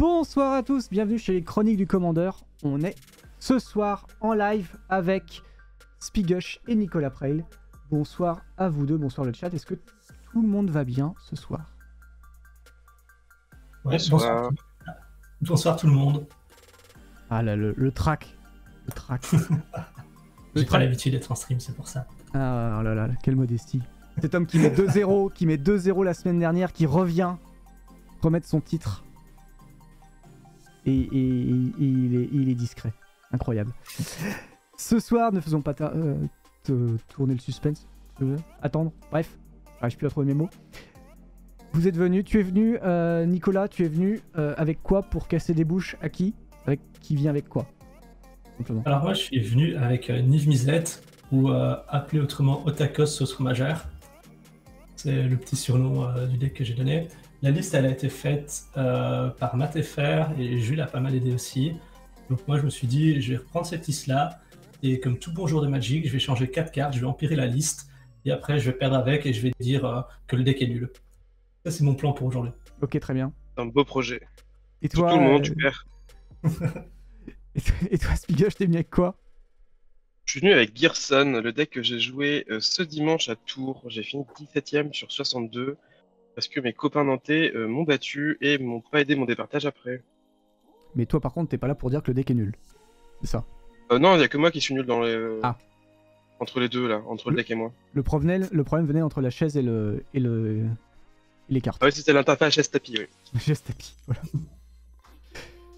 Bonsoir à tous, bienvenue chez les Chroniques du Commandeur. On est ce soir en live avec Spigush et Nicolas Preil. Bonsoir à vous deux, bonsoir le chat. Est-ce que tout le monde va bien ce soir Ouais, bonsoir. bonsoir. tout le monde. Ah là, le, le track. Le track. J'ai pas l'habitude d'être en stream, c'est pour ça. Ah oh là là, quelle modestie. Cet homme qui met 2-0, qui met 2-0 la semaine dernière, qui revient remettre son titre. Et, il, est, discret. Incroyable. Ce soir, ne faisons pas euh, tourner le suspense. Attendre. Bref, j'arrive plus à trouver mes mots. Vous êtes venu, tu es venu, euh, Nicolas, tu es venu euh, avec quoi pour casser des bouches? À qui? Avec qui vient avec quoi? Alors moi, je suis venu avec Nive Misette, ou appelé autrement Otakos sauce fromagère. C'est le petit surnom du deck que j'ai donné. La liste, elle a été faite euh, par Matt.fr et Jules a pas mal aidé aussi. Donc moi, je me suis dit, je vais reprendre cette liste-là et comme tout bon jour de Magic, je vais changer 4 cartes, je vais empirer la liste et après, je vais perdre avec et je vais dire euh, que le deck est nul. Ça, c'est mon plan pour aujourd'hui. Ok, très bien. C'est un beau projet. Et toi, tout le monde, tu perds. et toi, Spiga, je t'ai mis avec quoi? Je suis venu avec Gearson, le deck que j'ai joué euh, ce dimanche à Tours. J'ai fini 17ème sur 62 parce que mes copains nantais euh, m'ont battu et m'ont pas aidé mon départage après. Mais toi, par contre, t'es pas là pour dire que le deck est nul. C'est ça euh, Non, il y a que moi qui suis nul dans les. Ah. Entre les deux, là, entre le, deck et moi. Le problème, le problème venait entre la chaise et le. et le. les cartes. Ah oui, c'était l'interface chaise-tapis, oui. chaise-tapis, voilà.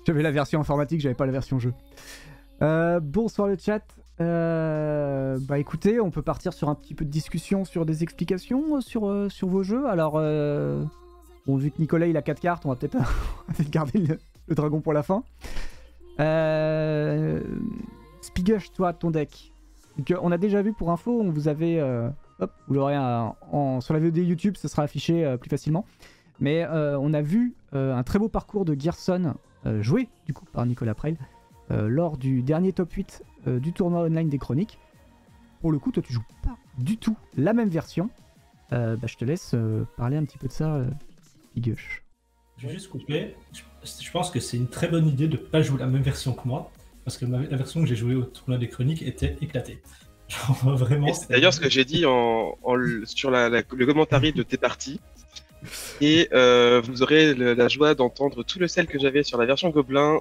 j'avais la version informatique, j'avais pas la version jeu. Euh, bonsoir le chat. Euh, bah écoutez, on peut partir sur un petit peu de discussion, sur des explications euh, sur, euh, sur vos jeux. Alors, vu que Nicolas il a 4 cartes, on va peut-être garder le, dragon pour la fin. Spigush, toi, ton deck. on a déjà vu pour info, on vous avait. hop, vous l'aurez sur la vidéo YouTube, ça sera affiché plus facilement. Mais on a vu un très beau parcours de Gearson joué du coup par Nicolas Preil lors du dernier top 8 euh, du tournoi online des chroniques. Pour le coup, toi, tu joues pas du tout la même version. Euh, bah, je te laisse euh, parler un petit peu de ça, Igush. Je vais juste couper. Je pense que c'est une très bonne idée de pas jouer la même version que moi, parce que la version que j'ai jouée au tournoi des chroniques était éclatée. Genre, vraiment. C'est d'ailleurs ce que j'ai dit en, sur le commentaire de tes parties. Et vous aurez la joie d'entendre tout le sel que j'avais sur la version Gobelin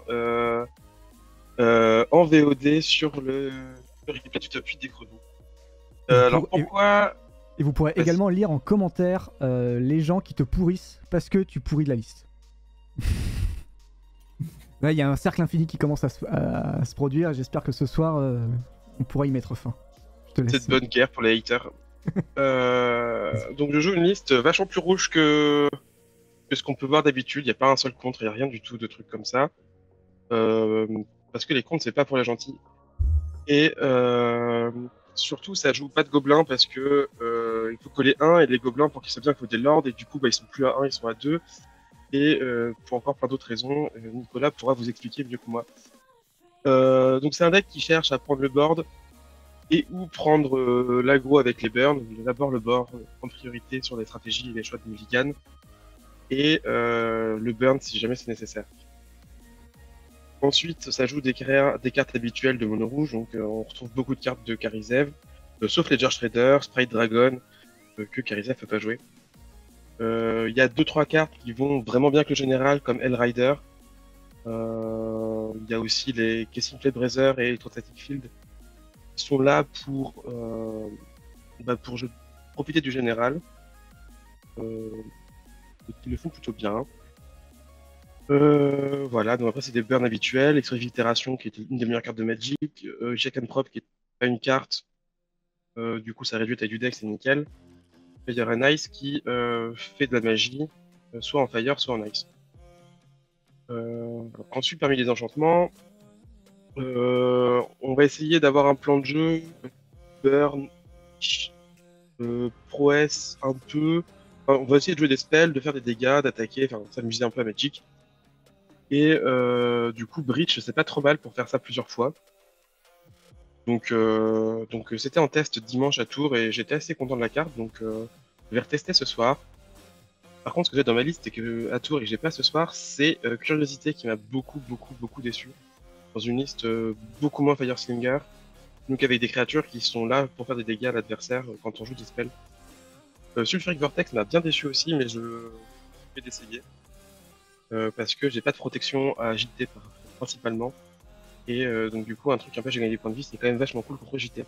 euh, en VOD sur le, replay du top 8 des chronos. Euh, alors pourquoi Et vous pourrez également lire en commentaire euh, les gens qui te pourrissent parce que tu pourris de la liste. Il y a un cercle infini qui commence à se, produire. J'espère que ce soir, on pourra y mettre fin. C'est bonne guerre pour les haters. donc je joue une liste vachement plus rouge que, que ce qu'on peut voir d'habitude. Il n'y a pas un seul contre, il n'y a rien du tout de trucs comme ça. Euh, parce que les comptes c'est pas pour les gentils. Et euh, surtout ça joue pas de gobelins parce que euh, il faut coller un et les gobelins pour qu'ils soient bien il faut des lords et du coup bah, ils sont plus à 1, ils sont à 2 et euh, pour encore plein d'autres raisons, euh, Nicolas pourra vous expliquer mieux que moi. Euh, donc c'est un deck qui cherche à prendre le board et ou prendre euh, l'agro avec les burns. D'abord le board en priorité sur les stratégies et les choix de mulligan et le burn si jamais c'est nécessaire. Ensuite, ça joue des, cartes habituelles de mono rouge, donc euh, on retrouve beaucoup de cartes de Karizev, euh, sauf Ledger Shredder, Sprite Dragon, euh, que Karizev peut pas jouer. Il y a 2-3 cartes qui vont vraiment bien que le général, comme Hell Rider. Il y a aussi les Casing Plate Brazer et Electrostatic Field, qui sont là pour, bah, pour profiter du général. qui le font plutôt bien. Euh, voilà, donc après c'est des burns habituels, Extravitération qui est une des meilleures cartes de Magic, euh, Jack and Prop qui est pas une carte, euh, du coup ça réduit ta du deck, c'est nickel. Fire and Ice qui euh, fait de la magie, soit en Fire, soit en Ice. ensuite parmi les enchantements, on va essayer d'avoir un plan de jeu, burn, prouesse un peu, on va essayer de jouer des spells, de faire des dégâts, d'attaquer, enfin s'amuser un peu à Magic. Et euh, du coup, Breach, c'est pas trop mal pour faire ça plusieurs fois. Donc, euh, donc c'était en test dimanche à Tours et j'étais assez content de la carte, donc euh, je vais retester ce soir. Par contre, ce que j'ai dans ma liste et que à tour et que j'ai pas ce soir, c'est Curiosité qui m'a beaucoup, beaucoup, beaucoup déçu. Dans une liste beaucoup moins Fire Slinger, donc avec des créatures qui sont là pour faire des dégâts à l'adversaire quand on joue des spells. Sulfuric Vortex m'a bien déçu aussi, mais je vais d'essayer. Parce que j'ai pas de protection à JT principalement. Et donc du coup, un truc un peu j'ai gagné des points de vie, c'est quand même vachement cool contre JT.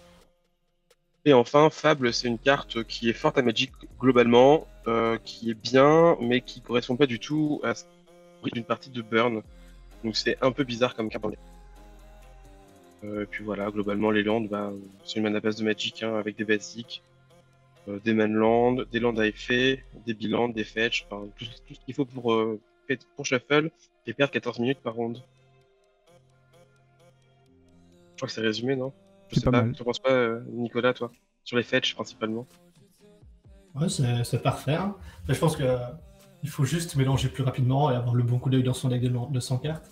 Et enfin, Fable, c'est une carte qui est forte à Magic globalement, euh, qui est bien, mais qui correspond pas du tout à d'une partie de Burn. Donc c'est un peu bizarre comme carte. Euh, et puis voilà, globalement, les landes, bah, c'est une mana base de Magic hein, avec des basiques, euh, des manlands, des landes à effet, des bilans, des fetch, enfin, tout, ce qu'il faut pour, euh, pour shuffle et perdre 14 minutes par ronde. Je crois que c'est résumé, non? Je sais pas, tu penses pas, euh, Nicolas, toi? Sur les fetch principalement Ouais, c'est parfait. Hein. je pense que il faut juste mélanger plus rapidement et avoir le bon coup d'œil dans son deck de, 100 cartes.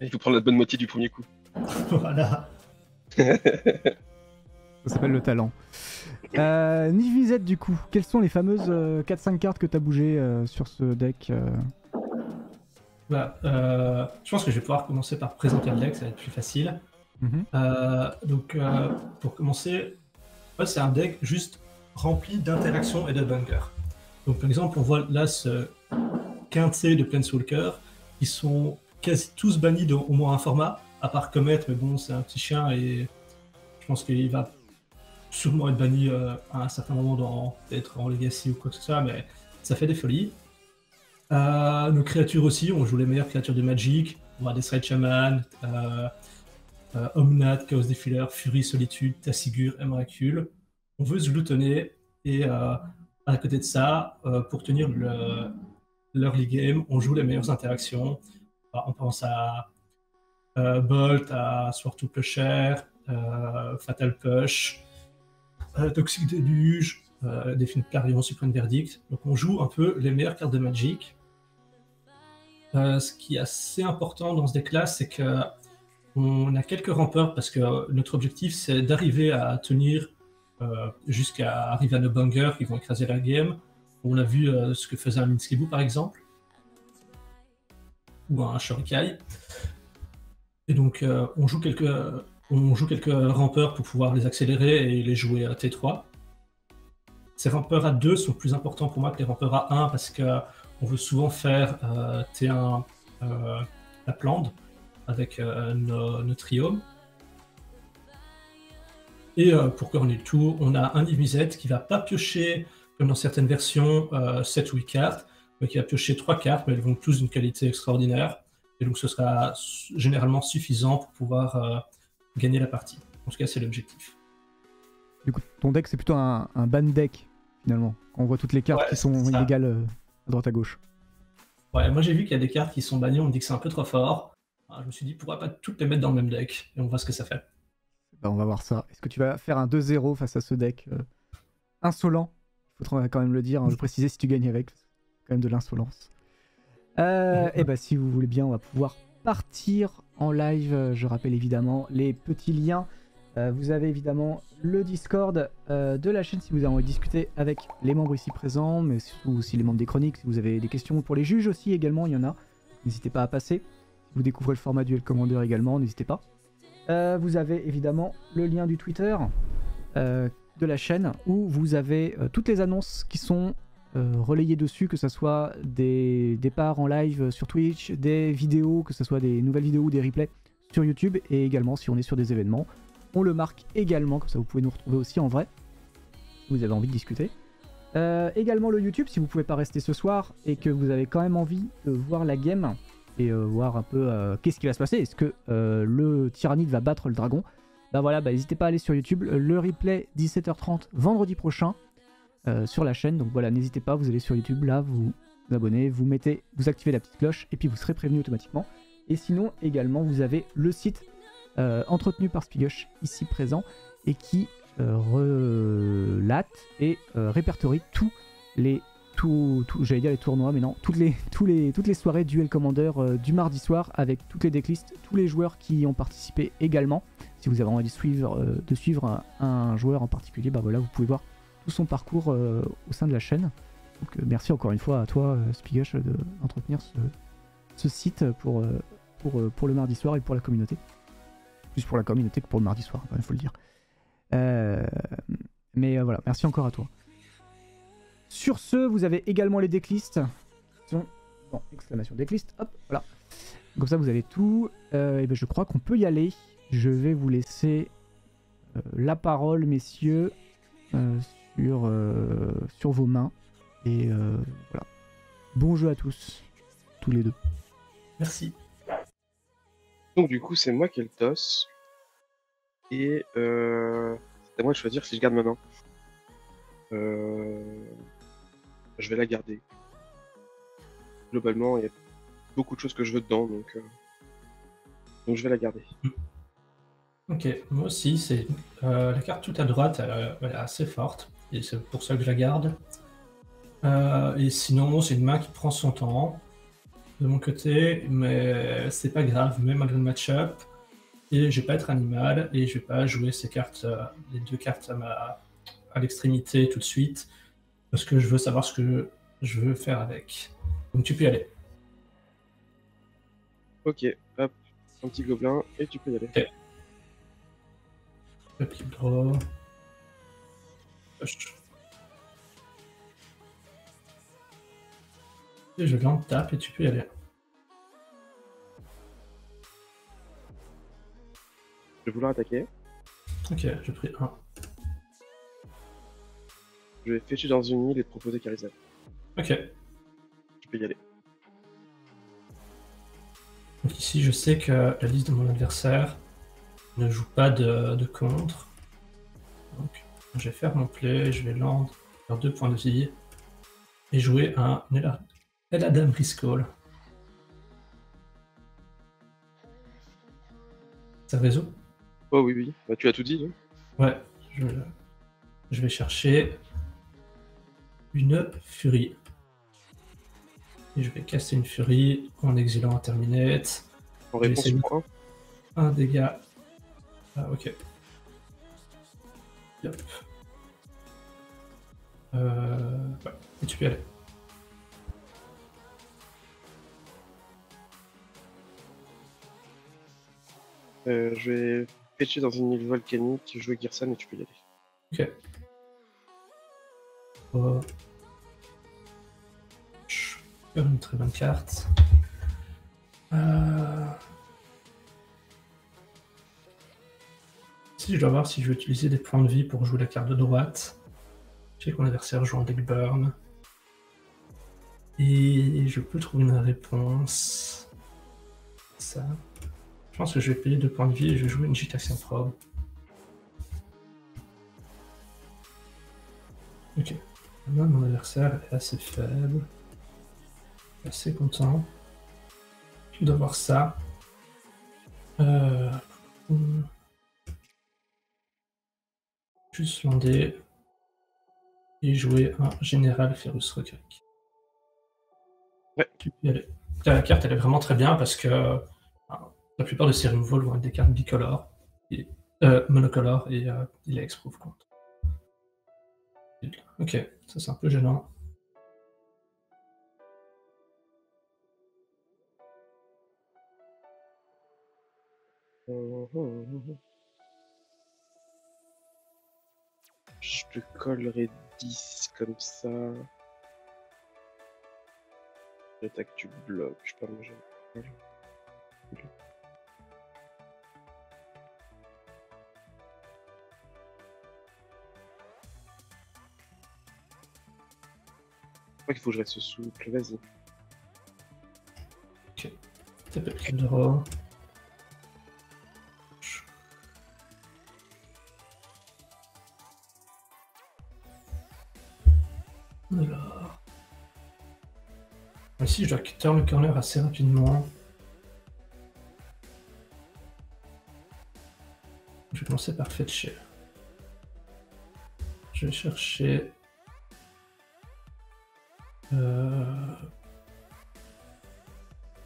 il faut prendre la bonne moitié du premier coup. voilà. Ça s'appelle le talent. Euh, Nivizette, du coup, quelles sont les fameuses 4-5 euh, cartes que tu as bougées euh, sur ce deck bah, Je pense que je vais pouvoir commencer par présenter le deck, ça va être plus facile. Mhm. Euh, donc, euh, pour commencer, c'est un deck juste rempli d'interactions et de bunkers. Donc, par exemple, on voit là ce quintet de Planeswalker qui sont quasi tous bannis au moins un format, à part Comet, mais bon, c'est un petit chien et je pense qu'il va sûrement être banni euh, à un certain moment dans peut-être en Legacy ou quoi que ce soit, mais ça fait des folies. nos créatures aussi, on joue les meilleures créatures de Magic, on voit des Stride Shaman, euh, Omnat, Chaos Defiler, Fury, Solitude, Tassigur, Emrakul. On veut se gloutonner et euh, à côté de ça, euh, pour tenir le, l'early game, on joue les meilleures interactions. on pense à Bolt, à Sword to Pusher, Fatal Push, Toxic Deluge, Definite Clarion, Supreme Verdict. Donc on joue un peu les meilleures cartes de Magic. ce qui est assez important dans ce deck-là, c'est que on a quelques rampeurs parce que notre objectif c'est d'arriver à tenir euh, jusqu'à arriver à nos bangers qui vont écraser la game. On a vu euh, ce que faisait un Minskibu par exemple, ou un Shurikai. Et donc euh, on, joue quelques, on joue quelques rampeurs pour pouvoir les accélérer et les jouer à T3. Ces rampeurs à 2 sont plus importants pour moi que les rampeurs à 1 parce qu'on veut souvent faire T1 la plante avec euh, nos, trios. Et euh, pour couronner le tout, on a un divisette qui va pas piocher, comme dans certaines versions, 7 ou 8 cartes, mais qui va piocher 3 cartes, mais elles vont tous d'une qualité extraordinaire. Et donc ce sera généralement suffisant pour pouvoir euh, gagner la partie. En tout cas, c'est l'objectif. Du coup, ton deck, c'est plutôt un, ban deck, finalement. On voit toutes les cartes qui sont illégales à droite à gauche. Ouais, moi j'ai vu qu'il y a des cartes qui sont bannies, on me dit que c'est un peu trop fort. Ah, je me suis dit, pourquoi pas toutes les mettre dans le même deck Et on voit ce que ça fait. Bah, on va voir ça. Est-ce que tu vas faire un 2-0 face à ce deck euh, insolent? Il faudra quand même le dire, hein, je préciser si tu gagnes avec. Quand même de l'insolence. Euh, et bah si vous voulez bien, on va pouvoir partir en live. Je rappelle évidemment les petits liens. Euh, vous avez évidemment le Discord de la chaîne si vous avez envie de discuter avec les membres ici présents, mais aussi les membres des chroniques. Si vous avez des questions pour les juges aussi également, il y en a. N'hésitez pas à passer. Vous découvrez le format Duel Commander également, n'hésitez pas. Euh, vous avez évidemment le lien du Twitter euh, de la chaîne où vous avez euh, toutes les annonces qui sont relayées dessus, que ce soit des départs en live sur Twitch, des vidéos, que ce soit des nouvelles vidéos ou des replays sur YouTube, et également si on est sur des événements, on le marque également, comme ça vous pouvez nous retrouver aussi en vrai, si vous avez envie de discuter. également le YouTube, si vous pouvez pas rester ce soir et que vous avez quand même envie de voir la game, et euh, voir un peu euh, qu'est-ce qui va se passer. Est-ce que euh, le tyrannide va battre le dragon? Bah voilà, bah, n'hésitez pas à aller sur YouTube. Le replay 17h30 vendredi prochain sur la chaîne. Donc voilà, n'hésitez pas, vous allez sur YouTube, là, vous vous abonnez, vous mettez, vous activez la petite cloche et puis vous serez prévenu automatiquement. Et sinon, également, vous avez le site entretenu par Spigush ici présent et qui relate et répertorie tous les tout, j'allais dire les tournois, mais non, toutes les, tous les, toutes les soirées Duel Commander euh, du mardi soir avec toutes les decklists, tous les joueurs qui y ont participé également. Si vous avez envie de suivre, euh, de suivre un, joueur en particulier, bah voilà, vous pouvez voir tout son parcours euh, au sein de la chaîne. Donc, euh, merci encore une fois à toi, euh, Spigush, de- d'entretenir ce, ce site pour, pour, pour le mardi soir et pour la communauté. Plus pour la communauté que pour le mardi soir, il faut le dire. Mais voilà, merci encore à toi. Sur ce, vous avez également les decklists. Exclamation decklist, hop, voilà. Comme ça, vous avez tout. Et ben, je crois qu'on peut y aller. Je vais vous laisser la parole, messieurs, sur, euh, sur vos mains. Et euh, voilà. Bon jeu à tous, tous les deux. Merci. Donc du coup, c'est moi qui ai le toss. Et euh, c'est à moi de choisir si je garde ma main. Euh, je vais la garder. Globalement, il y a beaucoup de choses que je veux dedans, donc, euh, donc je vais la garder. Ok, moi aussi, c'est euh, la carte tout à droite, elle, elle est assez forte, et c'est pour ça que je la garde. Euh, et sinon, c'est une main qui prend son temps de mon côté, mais c'est pas grave, même malgré le match-up. Et je vais pas être animal, et je vais pas jouer ces cartes, euh, les deux cartes à, ma- à l'extrémité tout de suite, parce que je veux savoir ce que je veux faire avec. Donc tu peux y aller. Ok, hop, un petit gobelin, et tu peux y aller. Le draw. Et je viens de tape et tu peux y aller. Je vais vouloir attaquer. Ok, j'ai pris un. Je vais fêcher dans une île et te proposer Charisade. Ok. Tu peux y aller. Donc ici, je sais que la liste de mon adversaire ne joue pas de, de contre. Donc, je vais faire mon play, je vais land, faire deux points de vie et jouer un Ela- Eladam Riscall. Ça résout Oh oui, oui, bah, tu as tout dit. hein. Ouais, je, je vais chercher une furie. Et je vais casser une furie en exilant un terminate. En réponse. Un dégât. Ah, ok. Yep. Euh, ouais, et tu peux y aller. Euh, je vais pêcher dans une île volcanique, jouer Girsan et tu peux y aller. Ok. Oh. Une très bonne carte. Euh... Je dois voir si je vais utiliser des points de vie pour jouer la carte de droite. Je sais mon adversaire joue en deck burn. Et je peux trouver une réponse. Ça. Je pense que je vais payer deux points de vie et je vais jouer une gitation probe. Ok. Mon adversaire est assez faible. Assez content d'avoir ça. Euh... hum. Juste lander et jouer un général Ferus. Ouais. Aller. La carte elle est vraiment très bien parce que euh, la plupart de ces removals vont être des cartes bicolores, et, euh, monocolores et euh, il est exprove contre. Ok, ça c'est un peu gênant. Je te collerai 10 comme ça. J'attaque, tu bloques, je pas. Je crois qu'il faut que je reste souple, vas-y. Tape le clip Alors. Ici, je dois turn le corner assez rapidement. Je vais commencer par fetcher. Je vais chercher. Euh...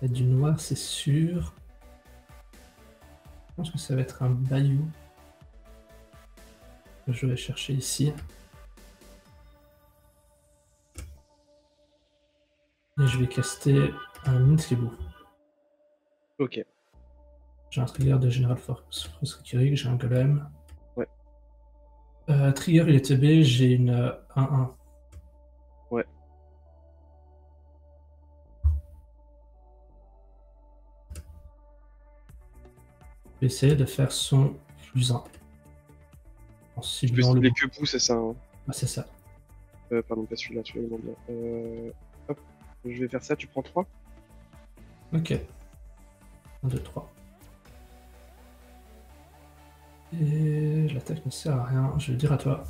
A du noir, c'est sûr. Je pense que ça va être un bayou. Je vais chercher ici. Et je vais caster un Mintribou. Ok. J'ai un trigger de General Force Kirig, j'ai un golem. Ouais. Euh, trigger ITB, j'ai une euh, 1-1. Ouais. Je vais essayer de faire son plus 1. En ciblant le cibler que bout, c'est ça. hein. Ah, c'est ça. Euh, pardon, pas celui-là, tu le bien. Euh, je vais faire ça, tu prends 3. Ok. 1, 2, 3. Et l'attaque ne sert à rien. Je vais dire à toi.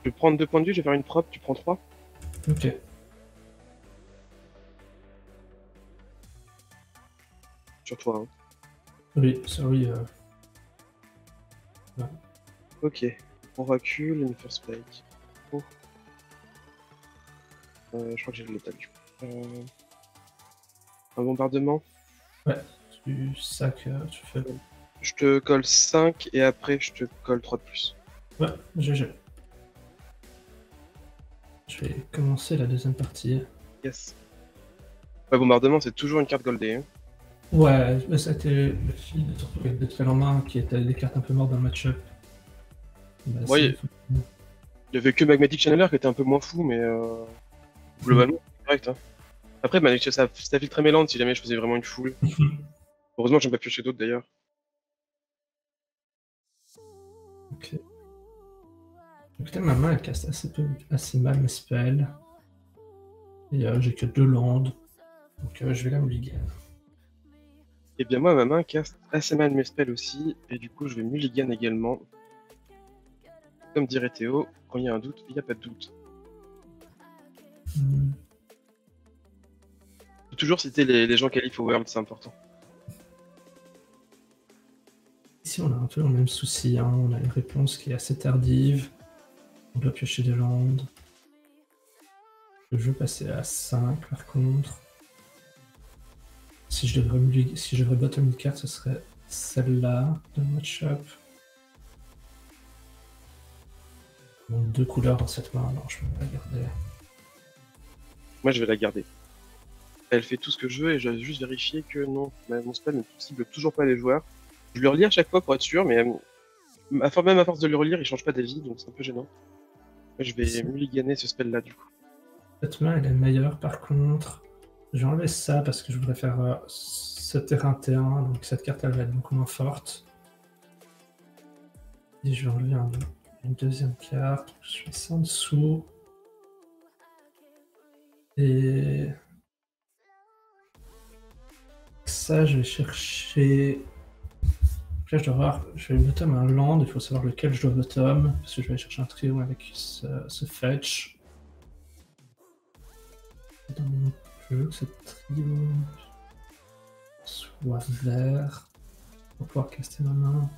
Je vais prendre 2 points de vue, je vais faire une prop, tu prends 3. Ok. Sur toi. Hein. Oui, sorry. euh, Ok. On recule, une first spike. Oh. Euh, je crois que j'ai le coup. Euh, Un bombardement. tu sacs, euh, tu fais. Je te colle 5 et après je te colle 3 de plus. Ouais, GG. Je vais commencer la deuxième partie. Yes. Ouais, bombardement, c'est toujours une carte goldée. hein. Ouais, c'était le fil de surtout avec Battle en main qui était des cartes un peu mortes dans le match-up. Bah, Ouais, Il y avait que Magmatic Channeler qui était un peu moins fou, mais euh, globalement, c'est correct. Hein. Après, Magmatic, ça, ça filtrait mes landes si jamais je faisais vraiment une foule. Heureusement que j'aime pas piocher d'autres d'ailleurs. Ok. Écoutez, ma main elle casse assez, peu, assez mal mes spells. Et euh, j'ai que deux landes. Donc euh, je vais la mulligan. Et bien moi, ma main casse assez mal mes spells aussi, et du coup, je vais mulligan également. Comme dirait Théo, quand il y a un doute, il n'y a pas de doute. Faut toujours citer les, gens qualifs au World, c'est important. Ici, on a un peu le même souci. hein. On a une réponse qui est assez tardive. On doit piocher des landes. Le jeu passer à 5 par contre. Si je devrais, bottom une carte, ce serait celle-là de match-up. Deux couleurs dans cette main, non, je peux pas garder. Moi, je vais la garder. Elle fait tout ce que je veux et je dois juste vérifier que non, mon spell ne cible toujours pas les joueurs. Je le relis à chaque fois pour être sûr, mais euh, à même à force de le relire, il change pas d'avis, donc c'est un peu gênant. Je vais mulliganer ce spell-là du coup. Cette main, elle est meilleure par contre. Je vais enlever ça parce que je voudrais faire euh, ce terrain T1, donc cette carte elle va être beaucoup moins forte. Et je vais enlever un- une deuxième carte. Je mets ça en dessous. Et ça, je vais chercher. Là, je dois voir, je vais bottom un land, il faut savoir lequel je dois bottom, parce que je vais chercher un trio avec ce, fetch. Je veux que ce trio soit vert pour pouvoir caster ma main.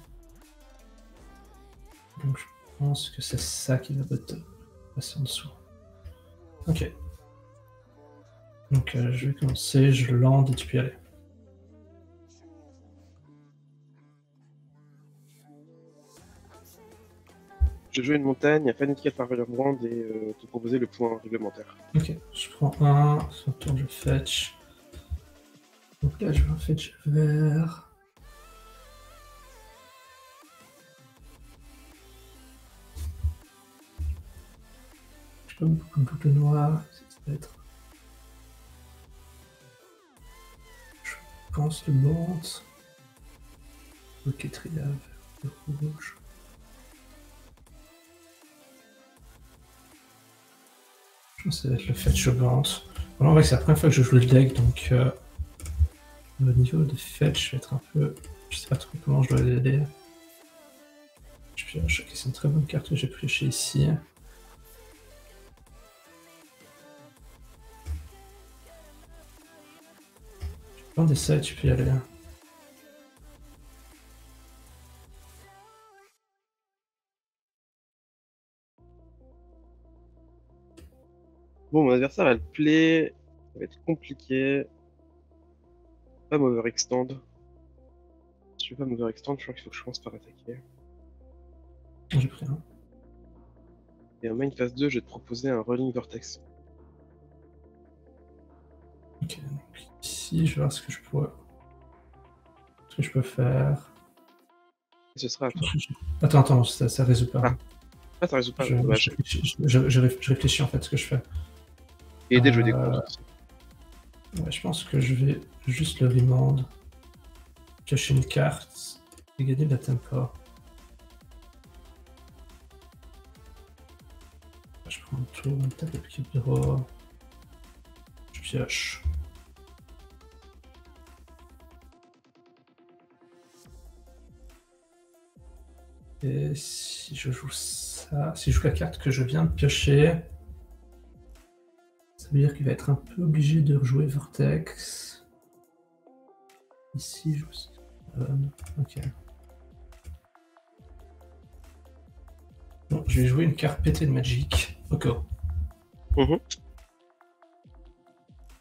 Donc je pense que c'est ça qui va bottom. Passer en dessous. Ok. Donc euh, je vais commencer, je lande et tu peux y aller. Je jouer une montagne, à Fanatic Parallel Brand et euh, te proposer le point réglementaire. Ok, je prends un, son tour je fetch. Donc là je vais un fetch vert. J'ai pas beaucoup de noires, ça va être. Pense le bande. Ok, triade, le rouge. Je pense que ça va être le fetch. Bon, en vrai, c'est la première fois que je joue le deck, donc euh, au niveau de fetch, je vais être un peu. Je sais pas trop comment je dois l'aider. Je vais choquer, c'est une très bonne carte que j'ai piochée ici. Je prends des ça et tu peux y aller. Bon, mon adversaire a le play, ça va être compliqué. Pas m'overextend. Si je veux pas m'overextend, je crois qu'il faut que je commence par attaquer. J'ai pris un. Et en main phase 2, je vais te proposer un Rolling Vortex. Ok, donc ici, je vais voir ce que je pourrais. Ce que je peux faire. Ce sera. Attends, attends, ça, ça résout pas. Ah, Ah, ça résout pas, je, je, je- je je réfléchis en fait ce que je fais. Et aider, je Euh, décompte. Ouais, je pense que je vais juste le remand. Cacher une carte et gagner de la tempo. Je prends un tour, on tape le petit bureau. Je pioche. Et si je joue ça, si je joue la carte que je viens de piocher, ça veut dire qu'il va être un peu obligé de rejouer Vortex. Ici, je joue. Ok. Bon, je vais jouer une carte pétée de Magic. Ok. Mhm.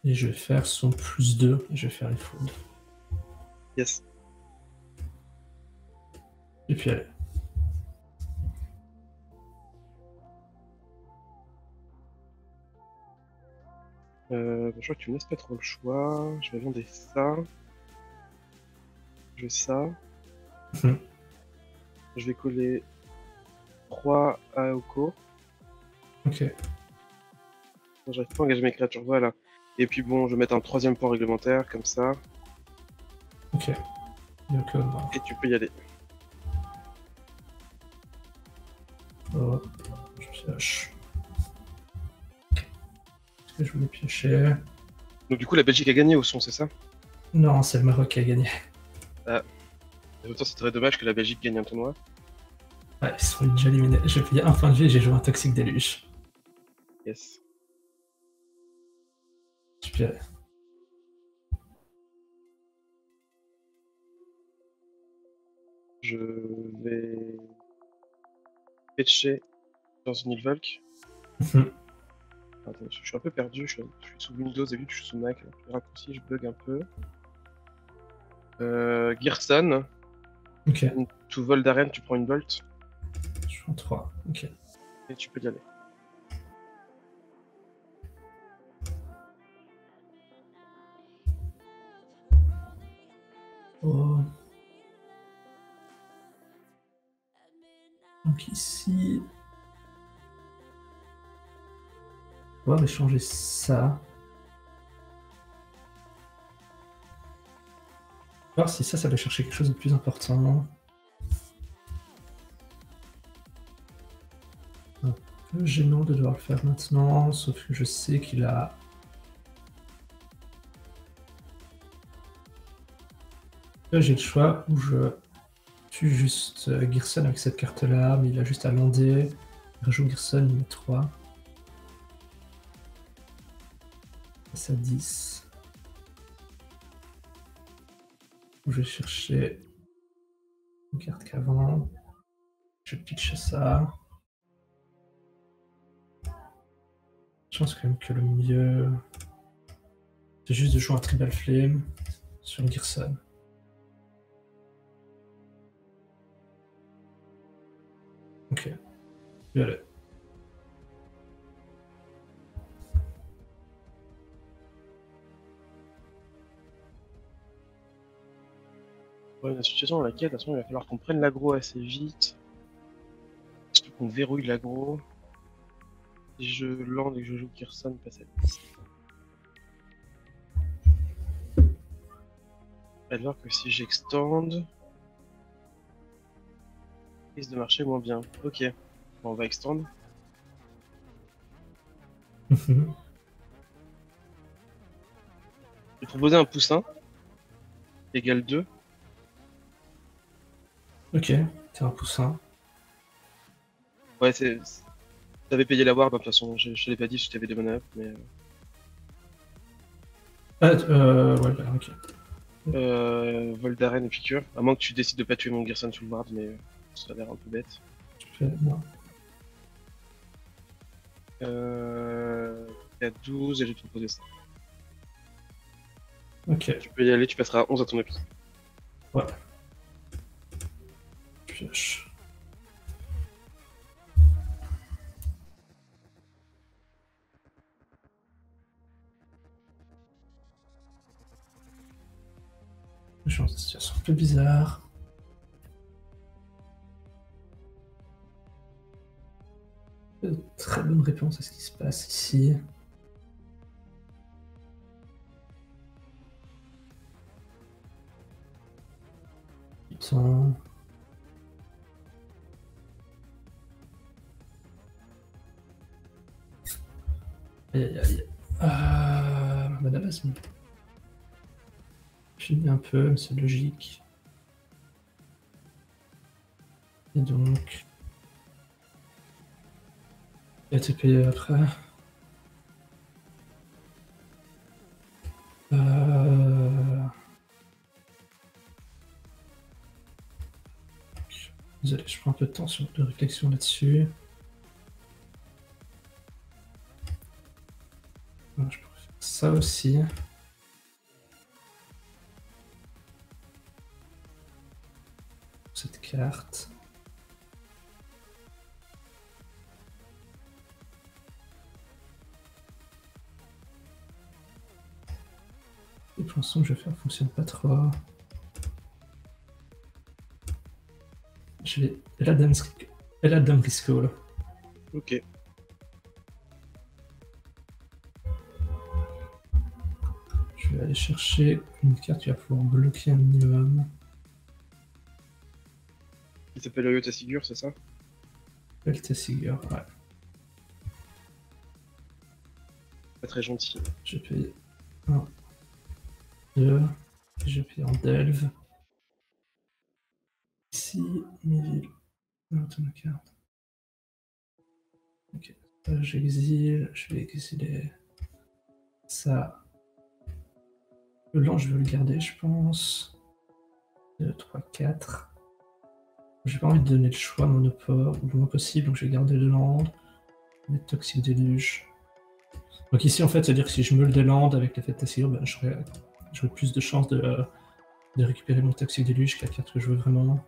Et je vais faire son plus 2 et je vais faire les fold. Yes. Et puis allez. Euh, je crois que tu me laisses pas trop le choix. Je vais vinder ça. Je vais ça. Mhm. Je vais coller 3 à Oko. Ok. J'arrive pas à engager mes créatures, voilà. Et puis bon, je vais mettre un troisième point réglementaire, comme ça. Ok. Donc, euh. Et tu peux y aller. Oh, je pioche. Que je voulais piocher Donc du coup, la Belgique a gagné au son, c'est ça? Non, c'est le Maroc qui a gagné. En même temps, c'est très dommage que la Belgique gagne un tournoi. Ouais, ils sont déjà éliminés. J'ai payé un point de vie et j'ai joué un Toxic Deluge. Yes. Aller. Je vais pitcher dans une île Volk. Je suis un peu perdu, je suis, je suis sous Windows et vu que je suis sous Mac, les raccourcis, je bug un peu. Euh, Gearson, Ok, tout vol d'arène, tu prends une bolt je suis en 3. Ok. et tu peux y aller. Oh. Donc ici. On va échanger ça. Voir si ça, ça va chercher quelque chose de plus important. Un peu gênant de devoir le faire maintenant, sauf que je sais qu'il a Là, j'ai le choix où je tue juste euh, Gearson avec cette carte-là, mais il a juste à lander. Il rejoue Gearson, il met 3. Ça 10. Je vais chercher une carte qu'avant. Je pitch ça. Je pense quand même que le mieux, c'est juste de jouer un Tribal Flame sur Gearson. Ok. Ouais, la situation dans laquelle, de toute façon, il va falloir qu'on prenne l'agro assez vite. Surtout qu'on verrouille l'agro. Si je lande et que je joue Kirsten, passe à 10. Alors que si j'extende. Risque de marcher moins bien. Ok. Bon, on va extendre. Je vais proposer un poussin. Égal 2. Ok, t'es un poussin. Ouais, c'est. T'avais payé la ward, hein, de toute façon, je, je te l'ai pas dit si t'avais des mana, mais. euh, Ah, euh, ouais, bah, ok. Euh, vol d'arène et piqûre. À moins que tu décides de pas tuer mon Gerson sous le ward, mais euh, ça a l'air un peu bête. Je fais, non. Euh, t'es à 12 et je vais te proposer ça. Ok, Tu peux y aller, tu passeras à 11 à ton avis. ouais pioche. Je suis dans situation un peu bizarre. Euh, très bonne réponse à ce qui se passe ici. Putain. Euh, Madame Asmi. Finis un peu, c'est logique. Et donc. Il a été après. Euh... Désolé, je prends un peu de temps sur de réflexion là-dessus. Ça aussi. Cette carte. Pour l'instant, que je vais faire fonctionne pas trop. Je vais. Elle a Dame Elle a Dame Risco là. Ok. Aller chercher une carte qui va pouvoir bloquer un minimum. Il s'appelle Oyo Tassigur, c'est ça Pelta Siger, ouais. Pas très gentil. Je paye 1, 2, je paye en Delve. Ici, Miville. Non, attends, ma carte. Ok, j'exile, je vais exiler ça. Le lent, je vais le garder, je pense. 2, 3, 4. J'ai pas envie de donner le choix à mon oppo le moins possible, donc je vais garder le land. Mettre Toxic Déluge. Donc ici, en fait, c'est-à-dire que si je me le délande avec l'effet de Tassir, ben, j'aurai plus de chances de, euh, de récupérer mon Toxic Déluge, qui est la carte que je veux vraiment.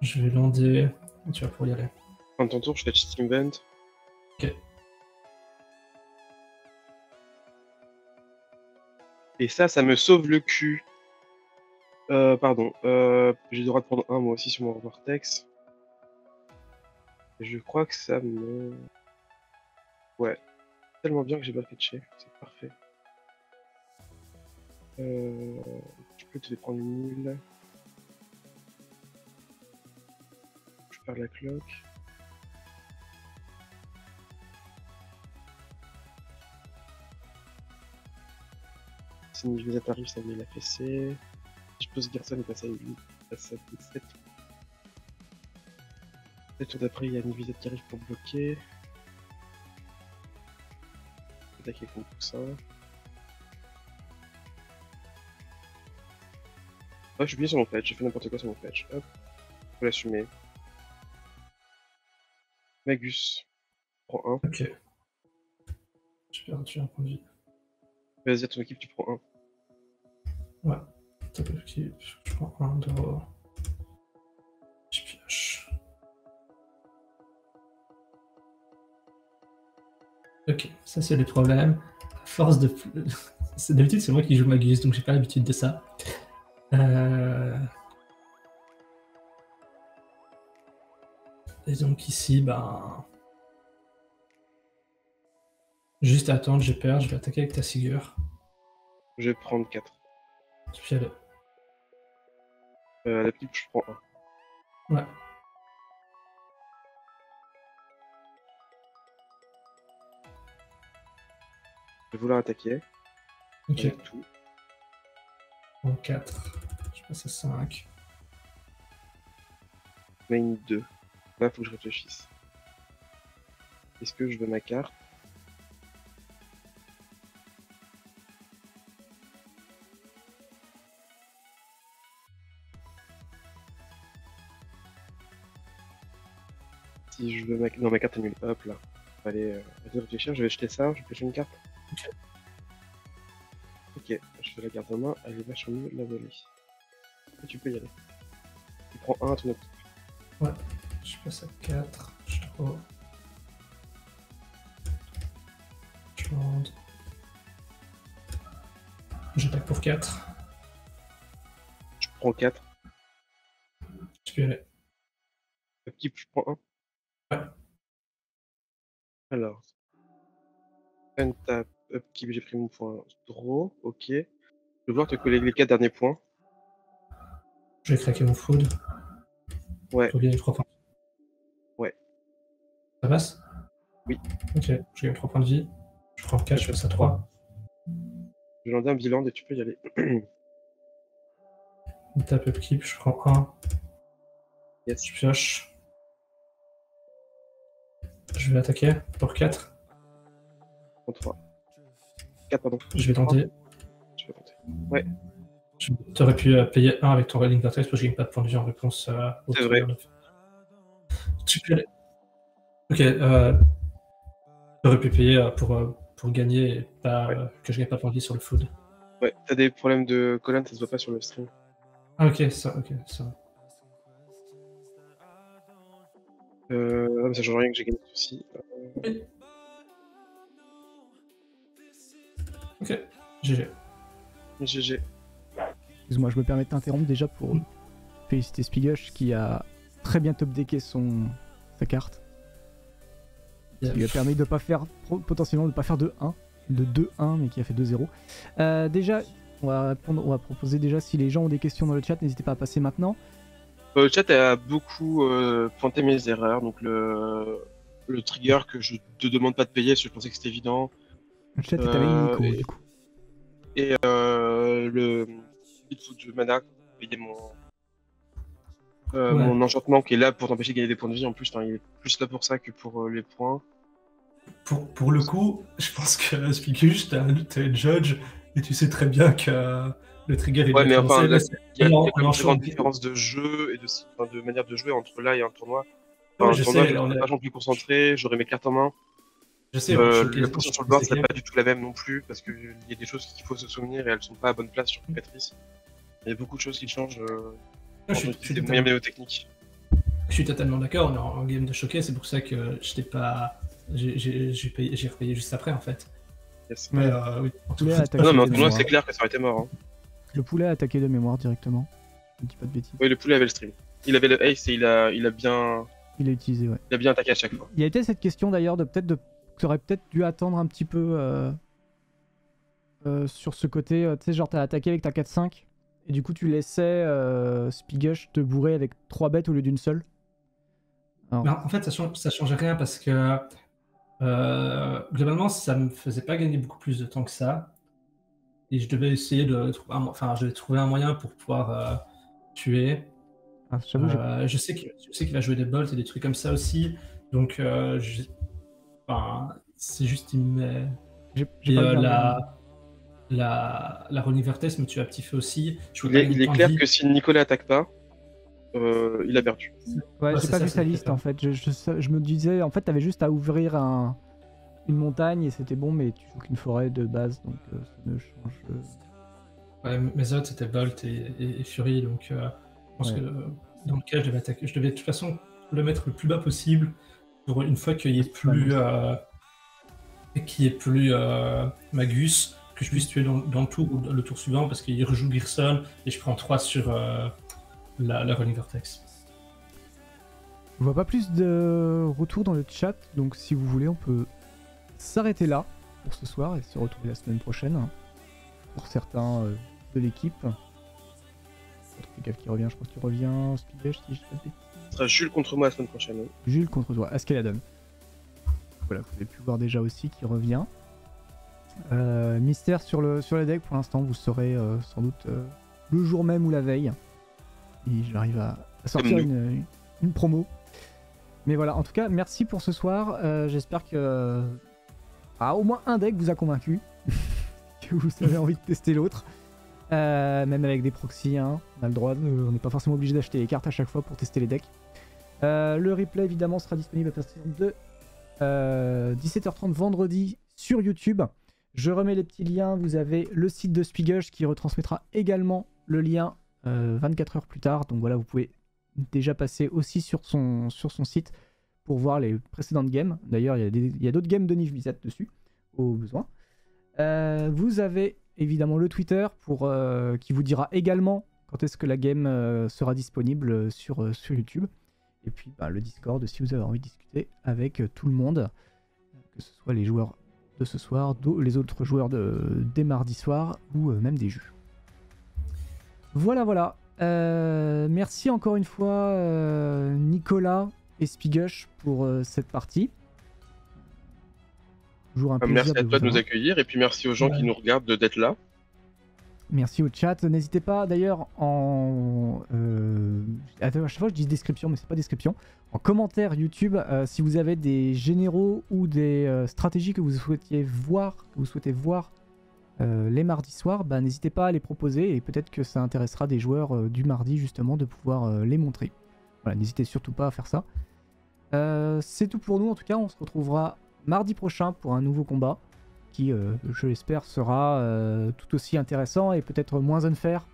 Je vais lander, tu vas pouvoir y aller. De ton tour, je fais Steam Vent. Ok. Et ça, ça me sauve le cul. Euh, pardon. Euh, J'ai le droit de prendre un moi aussi sur mon Vortex. Je crois que ça me. Ouais. Tellement bien que j'ai pas fetché. C'est parfait. Euh, je peux te prendre une nulle. Je perds la cloque. Si une visite arrive, ça met la fessée. Je pose Garçon et passe à 8, passe à 7. Le tour d'après, il y a une visite qui arrive pour bloquer. Attaquer contre tout ça. Ah, je suis bien sur mon fetch, j'ai fait n'importe quoi sur mon fetch. Hop, faut l'assumer. Magus, prends 1. Ok. J'ai perdu un point de vie. Vas-y, à ton équipe, tu prends 1. Ouais. Je prends un draw. Je pioche. Ok, ça c'est les problèmes. À force de. D'habitude, c'est moi qui joue Magus, donc j'ai pas l'habitude de ça. Euh... Et donc ici, ben. Juste attendre, j'ai peur, je vais attaquer avec ta figure. Je vais prendre 4. Euh, la pipe, je prends 1. Ouais. Je vais vouloir attaquer. Ok. Avec tout. En 4. Je passe à 5. Main 2. Là, faut que je réfléchisse. Est-ce que je veux ma carte? Si je veux ma... Non, ma carte est nulle. Hop là. Allez, euh, réfléchir, je vais jeter ça, je vais piocher une carte. Ok. Je fais la carte en main, elle est vachement mieux la volée. Et tu peux y aller. Tu prends un à ton équipe. Je passe à 4. Je draw. Je lande. J'attaque pour 4. Je prends 4. Tu peux y aller. Je prends 1. Alors. Upkeep, j'ai pris mon point draw. Ok. Je vais vouloir te coller les 4 derniers points. Je vais craquer mon food. Ouais. Tu gagner 3 points. Ouais. Ça passe? Oui. Ok, je gagne 3 points de vie. Je prends 4, je fais ça 3. J'ai demandé un bilan et tu peux y aller. Une tape upkeep, je prends 1. yes. Je pioche. Je vais attaquer pour 4. Je prends 3. 4, pardon. Je vais tenter. Je vais compter. Ouais. Tu aurais pu euh, payer 1 avec ton Rolling Vertex parce que je gagne pas de points de vie en réponse euh, au C'est vrai. de- Tu peux aller. Ok, euh, tu aurais pu payer euh, pour, euh, pour gagner et pas, Ouais. que je gagne pas de points de vie sur le food. Ouais, t'as des problèmes de colonne, ça se voit pas sur le stream. Ah ok, ça, ok, ça. Euh, ça change rien que j'ai gagné aussi. Euh, Ok, GG. GG. Excuse-moi, je me permets de t'interrompre déjà pour féliciter Spigush qui a très bien top decké son sa carte. Ce qui lui a permis de pas faire potentiellement de pas faire de 1, de 2-1 mais qui a fait 2-0. Euh, déjà, on va répondre, on va proposer déjà si les gens ont des questions dans le chat, n'hésitez pas à passer maintenant. Euh, le chat a beaucoup euh, pointé mes erreurs, donc le, le trigger que je te demande pas de payer, parce que je pensais que c'était évident, Le chat est avec Euh, Nico et- du coup. et euh, le de mana, payer mon, euh, Ouais. mon enchantement qui est là pour t'empêcher de gagner des points de vie en plus, enfin, il est plus là pour ça que pour euh, les points. Pour, pour le coup, je pense que t'es un, t'es un judge et tu sais très bien que le trigger est Ouais, mais bien enfin, là, Il y a, il y une grande différence de jeu et de, enfin, de manière de jouer entre là et un tournoi. Ouais, Enfin, je un tournoi, sais, on j'étais est- vachement plus concentré, j'aurais mes cartes en main. Je sais, Euh, je- la position sur le board, c'est pas du tout la même non plus, parce qu'il y a des choses qu'il faut se souvenir et elles sont pas à bonne place sur Patrice. Il y a beaucoup de choses qui changent euh, je suis- je suis totalement-. Je suis totalement d'accord, on est en, en game de choqué, c'est pour ça que je t'ai pas. J'ai j'ai- j'ai payé- j'ai repayé juste après en fait. Yes. Mais euh, oui, en tout cas, Non, mais en tournoi, c'est clair que ça aurait été mort. hein. Le poulet a attaqué de mémoire directement. Je dis pas de bêtises. Oui, le poulet avait le stream. Il avait le ace et il a, il a, bien, Il a utilisé, ouais. il a bien attaqué à chaque fois. Il y a peut-être cette question d'ailleurs de peut-être de. Tu aurais peut-être dû attendre un petit peu euh, euh, sur ce côté. euh, tu sais, genre t'as attaqué avec ta 4-5 et du coup tu laissais euh, Spigush te bourrer avec 3 bêtes au lieu d'une seule. Alors, Mais en fait, ça change, ça change rien parce que euh, globalement, ça me faisait pas gagner beaucoup plus de temps que ça. Et je devais essayer de trouver un, enfin, je devais trouver un moyen pour pouvoir euh, tuer. ah, Euh, je sais qu'il va jouer des bolts et des trucs comme ça aussi. Donc, euh, je- enfin, c'est juste, il me j'ai euh, la, la, la Ronnie Vertes me tue à petit feu aussi. Je Il est, il est clair que si Nicolas attaque pas, euh, il a perdu. Ouais, Ouais, j'ai pas ça, vu sa liste en fait. Je, je- je me disais, en fait, t'avais juste à ouvrir un, une montagne et c'était bon, mais tu joues qu'une forêt de base donc euh, ça ne change. euh, Ouais, mes autres c'était Bolt et, et- et Fury, donc euh, je pense Ouais. que euh, dans le cas, je devais attaquer. Je devais de toute façon le mettre le plus bas possible pour une fois qu'il y ait plus. Euh, qu'il y ait plus euh, Magus, que je puisse tuer dans, dans le tour ou le tour suivant parce qu'il rejoue Gearson et je prends 3 sur euh, la, la Rolling Vortex. Je vois pas plus de retours dans le chat, donc si vous voulez, on peut s'arrêter là pour ce soir et se retrouver la semaine prochaine pour certains euh, de l'équipe. Gaffe qui revient, je pense qu'il revient. Si je dis. Ce sera Jules contre moi la semaine prochaine. hein. Jules contre toi, Askeladon. Voilà, vous avez pu voir déjà aussi qui revient. Euh, mystère sur le, sur pour l'instant, vous saurez euh, sans doute le jour même ou la veille. Et j'arrive à, à sortir une, une promo. Mais voilà, en tout cas, merci pour ce soir. J'espère que ah, au moins un deck vous a convaincu. que vous avez envie de tester l'autre. Euh, même avec des proxys, hein, on a le droit, on n'est pas forcément obligé d'acheter les cartes à chaque fois pour tester les decks. Euh, le replay évidemment sera disponible à partir de euh, 17h30 vendredi sur YouTube. Je remets les petits liens. Vous avez le site de Spigush qui retransmettra également le lien euh, 24 heures plus tard. Donc voilà, vous pouvez déjà passer aussi sur son, sur son site pour voir les précédentes games. D'ailleurs, il y a d'autres games de Mizzet dessus, au besoin. Euh, vous avez évidemment le Twitter pour, euh, qui vous dira également quand est-ce que la game euh, sera disponible sur, sur YouTube. Et puis bah, le Discord si vous avez envie de discuter avec tout le monde, que ce soit les joueurs de ce soir, les autres joueurs de, des mardis soirs ou même des jeux. Voilà, voilà. Merci encore une fois Nicolas et Spigush pour euh, cette partie. Toujours un Euh, plaisir Merci à de toi de nous accueillir et puis merci aux gens Ouais. qui nous regardent de- d'être là. Merci au chat. N'hésitez pas d'ailleurs en. euh, à chaque fois je dis description, mais c'est pas description. En commentaire YouTube, euh, si vous avez des généraux ou des euh, stratégies que vous souhaitiez voir, que vous souhaitez voir les mardis soirs, bah, n'hésitez pas à les proposer et peut-être que ça intéressera des joueurs du mardi justement de pouvoir les montrer. Voilà, n'hésitez surtout pas à faire ça. Euh, c'est tout pour nous en tout cas. On se retrouvera mardi prochain pour un nouveau combat qui, euh, je l'espère, sera euh, tout aussi intéressant et peut-être moins unfair,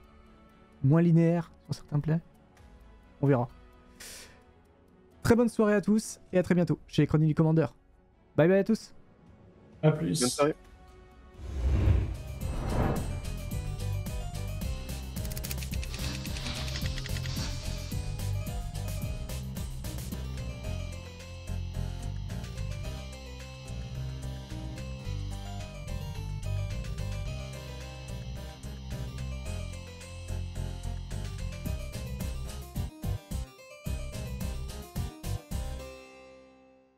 moins linéaire sur certains plans. On verra. Très bonne soirée à tous et à très bientôt chez les Chroniques du Commandeur. Bye bye à tous À plus. Bonne soirée.